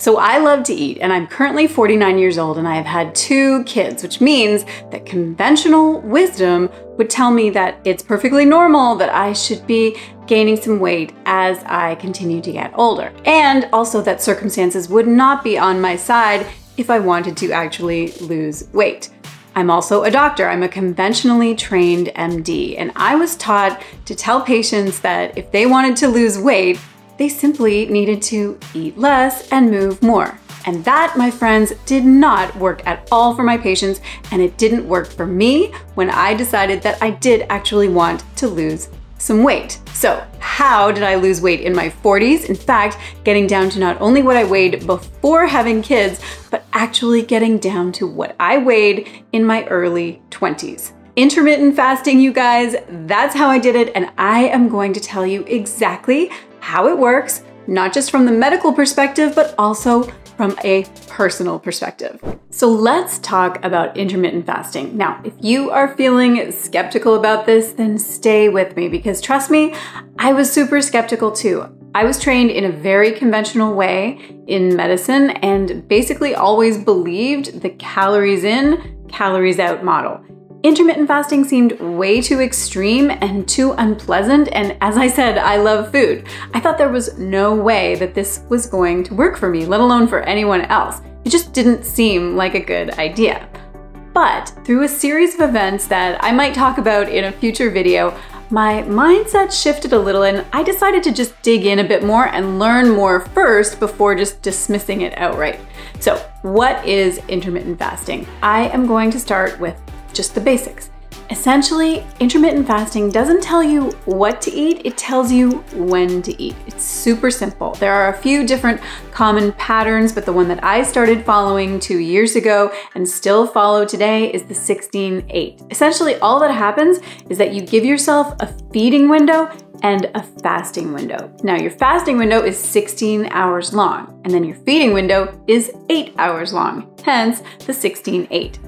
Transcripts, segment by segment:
So I love to eat, and I'm currently 49 years old and I have had two kids, which means that conventional wisdom would tell me that it's perfectly normal that I should be gaining some weight as I continue to get older. And also that circumstances would not be on my side if I wanted to actually lose weight. I'm also a doctor. I'm a conventionally trained MD, and I was taught to tell patients that if they wanted to lose weight, they simply needed to eat less and move more. And that, my friends, did not work at all for my patients, and it didn't work for me when I decided that I did actually want to lose some weight. So, how did I lose weight in my 40s? In fact, getting down to not only what I weighed before having kids, but actually getting down to what I weighed in my early 20s. Intermittent fasting, you guys, that's how I did it, and I am going to tell you exactly how it works, not just from the medical perspective, but also from a personal perspective. So let's talk about intermittent fasting. Now, if you are feeling skeptical about this, then stay with me because trust me, I was super skeptical too. I was trained in a very conventional way in medicine and basically always believed the calories in, calories out model. Intermittent fasting seemed way too extreme and too unpleasant, and as I said, I love food. I thought there was no way that this was going to work for me, let alone for anyone else. It just didn't seem like a good idea. But through a series of events that I might talk about in a future video, my mindset shifted a little and I decided to just dig in a bit more and learn more first before just dismissing it outright. So, what is intermittent fasting? I am going to start with just the basics. Essentially, intermittent fasting doesn't tell you what to eat, it tells you when to eat. It's super simple. There are a few different common patterns, but the one that I started following two years ago and still follow today is the 16 8. Essentially, all that happens is that you give yourself a feeding window and a fasting window. Now, your fasting window is 16 hours long, and then your feeding window is 8 hours long, hence the 16 8.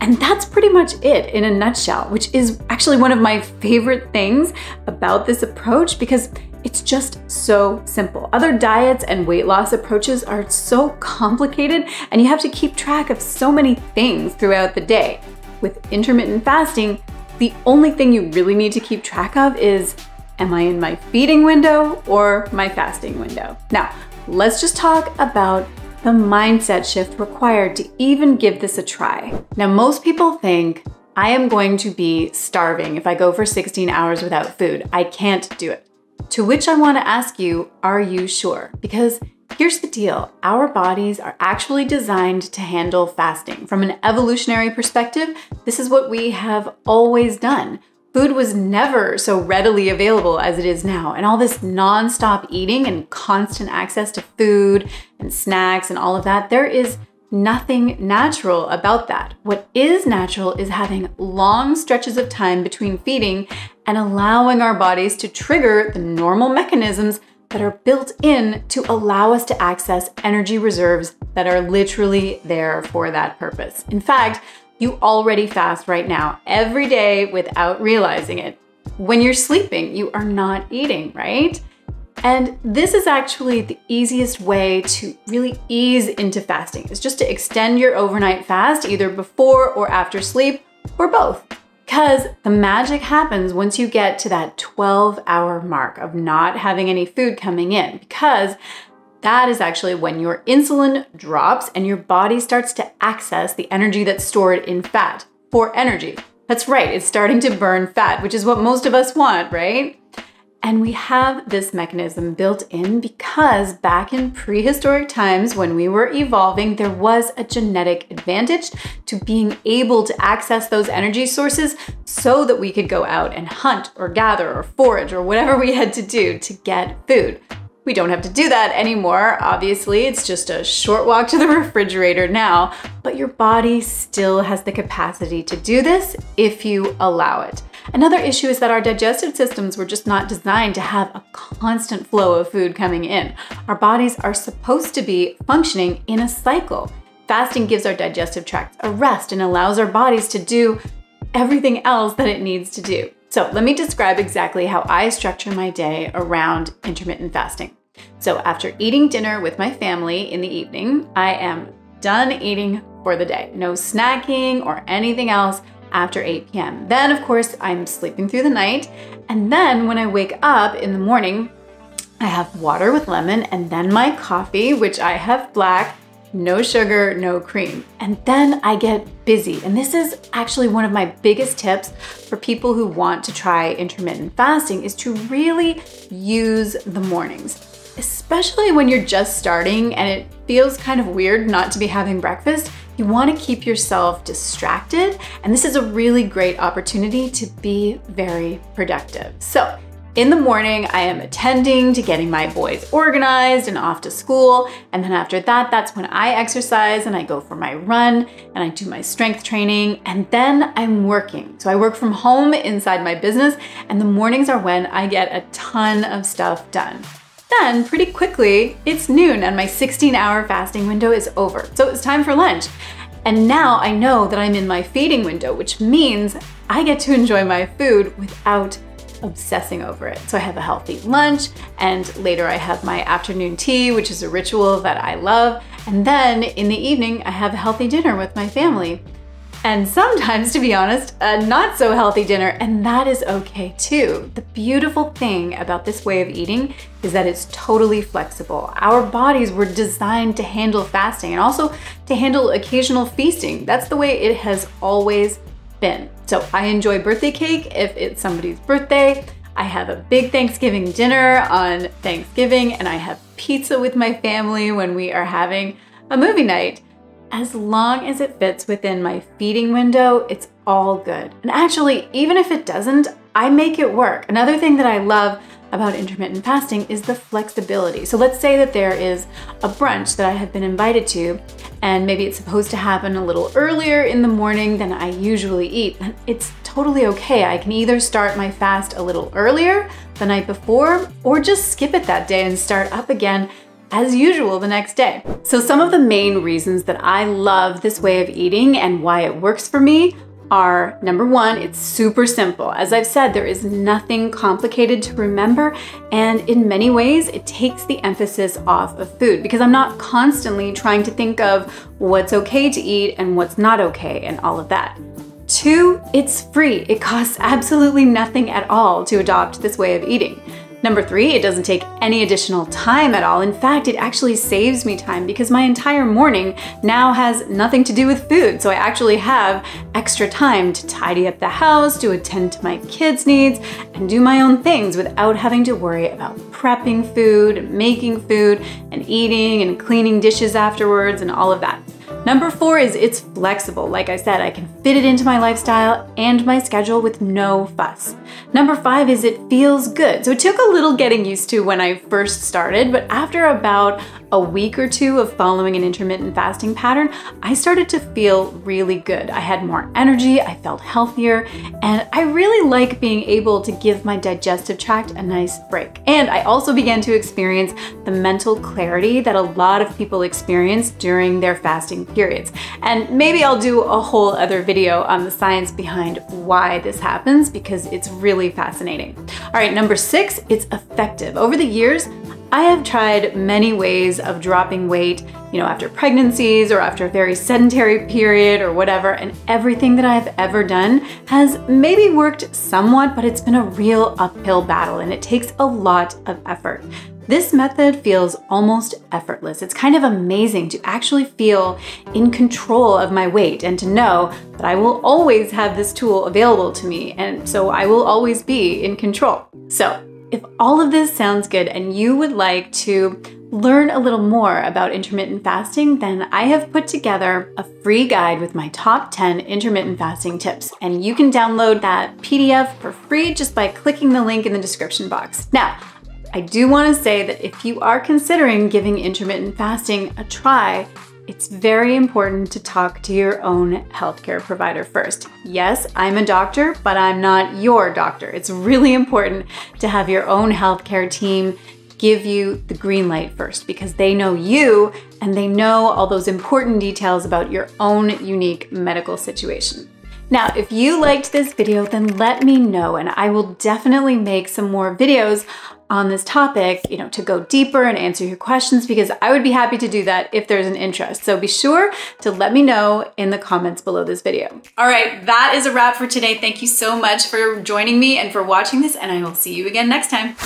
And that's pretty much it in a nutshell, which is actually one of my favorite things about this approach because it's just so simple. Other diets and weight loss approaches are so complicated and you have to keep track of so many things throughout the day. With intermittent fasting, the only thing you really need to keep track of is am I in my feeding window or my fasting window? Now, let's just talk about the mindset shift required to even give this a try. Now, most people think I am going to be starving if I go for 16 hours without food. I can't do it. To which I want to ask you, are you sure? Because here's the deal our bodies are actually designed to handle fasting. From an evolutionary perspective, this is what we have always done. Food was never so readily available as it is now. And all this nonstop eating and constant access to food and snacks and all of that, there is nothing natural about that. What is natural is having long stretches of time between feeding and allowing our bodies to trigger the normal mechanisms that are built in to allow us to access energy reserves that are literally there for that purpose. In fact, you already fast right now, every day without realizing it. When you're sleeping, you are not eating, right? And this is actually the easiest way to really ease into fasting, is just to extend your overnight fast either before or after sleep or both. Because the magic happens once you get to that 12 hour mark of not having any food coming in, because that is actually when your insulin drops and your body starts to access the energy that's stored in fat for energy. That's right, it's starting to burn fat, which is what most of us want, right? And we have this mechanism built in because back in prehistoric times when we were evolving, there was a genetic advantage to being able to access those energy sources so that we could go out and hunt or gather or forage or whatever we had to do to get food. We don't have to do that anymore. Obviously, it's just a short walk to the refrigerator now, but your body still has the capacity to do this if you allow it. Another issue is that our digestive systems were just not designed to have a constant flow of food coming in. Our bodies are supposed to be functioning in a cycle. Fasting gives our digestive tract a rest and allows our bodies to do everything else that it needs to do. So let me describe exactly how I structure my day around intermittent fasting. So after eating dinner with my family in the evening, I am done eating for the day. No snacking or anything else after 8 p.m. Then, of course, I'm sleeping through the night. And then when I wake up in the morning, I have water with lemon and then my coffee, which I have black, no sugar, no cream. And then I get busy. And this is actually one of my biggest tips for people who want to try intermittent fasting is to really use the mornings especially when you're just starting and it feels kind of weird not to be having breakfast, you want to keep yourself distracted. And this is a really great opportunity to be very productive. So, in the morning, I am attending to getting my boys organized and off to school. And then after that, that's when I exercise and I go for my run and I do my strength training. And then I'm working. So I work from home inside my business. And the mornings are when I get a ton of stuff done. Then, pretty quickly, it's noon and my 16 hour fasting window is over. So it's time for lunch. And now I know that I'm in my feeding window, which means I get to enjoy my food without obsessing over it. So I have a healthy lunch, and later I have my afternoon tea, which is a ritual that I love. And then in the evening, I have a healthy dinner with my family and sometimes, to be honest, a not so healthy dinner, and that is okay too. The beautiful thing about this way of eating is that it's totally flexible. Our bodies were designed to handle fasting and also to handle occasional feasting. That's the way it has always been. So I enjoy birthday cake if it's somebody's birthday. I have a big Thanksgiving dinner on Thanksgiving, and I have pizza with my family when we are having a movie night. As long as it fits within my feeding window, it's all good. And actually, even if it doesn't, I make it work. Another thing that I love about intermittent fasting is the flexibility. So let's say that there is a brunch that I have been invited to, and maybe it's supposed to happen a little earlier in the morning than I usually eat. It's totally okay. I can either start my fast a little earlier the night before, or just skip it that day and start up again as usual the next day. So some of the main reasons that I love this way of eating and why it works for me are number one, it's super simple. As I've said, there is nothing complicated to remember, and in many ways, it takes the emphasis off of food because I'm not constantly trying to think of what's okay to eat and what's not okay and all of that. Two, it's free. It costs absolutely nothing at all to adopt this way of eating. Number three, it doesn't take any additional time at all. In fact, it actually saves me time because my entire morning now has nothing to do with food. So I actually have extra time to tidy up the house, to attend to my kids' needs, and do my own things without having to worry about prepping food, making food, and eating and cleaning dishes afterwards and all of that. Number four is it's flexible. Like I said, I can fit it into my lifestyle and my schedule with no fuss. Number five is it feels good. So it took a little getting used to when I first started, but after about a week or two of following an intermittent fasting pattern, I started to feel really good. I had more energy, I felt healthier, and I really like being able to give my digestive tract a nice break. And I also began to experience the mental clarity that a lot of people experience during their fasting periods. And maybe I'll do a whole other video on the science behind why this happens because it's really fascinating. All right, number six, it's effective. Over the years, I have tried many ways of dropping weight, you know, after pregnancies or after a very sedentary period or whatever, and everything that I've ever done has maybe worked somewhat, but it's been a real uphill battle and it takes a lot of effort. This method feels almost effortless. It's kind of amazing to actually feel in control of my weight and to know that I will always have this tool available to me, and so I will always be in control. So, if all of this sounds good and you would like to learn a little more about intermittent fasting, then I have put together a free guide with my top 10 intermittent fasting tips. And you can download that PDF for free just by clicking the link in the description box. Now, I do want to say that if you are considering giving intermittent fasting a try, it's very important to talk to your own healthcare provider first. Yes, I'm a doctor, but I'm not your doctor. It's really important to have your own healthcare team give you the green light first because they know you and they know all those important details about your own unique medical situation. Now, if you liked this video, then let me know and I will definitely make some more videos on this topic, you know, to go deeper and answer your questions because I would be happy to do that if there's an interest. So be sure to let me know in the comments below this video. All right, that is a wrap for today. Thank you so much for joining me and for watching this, and I will see you again next time.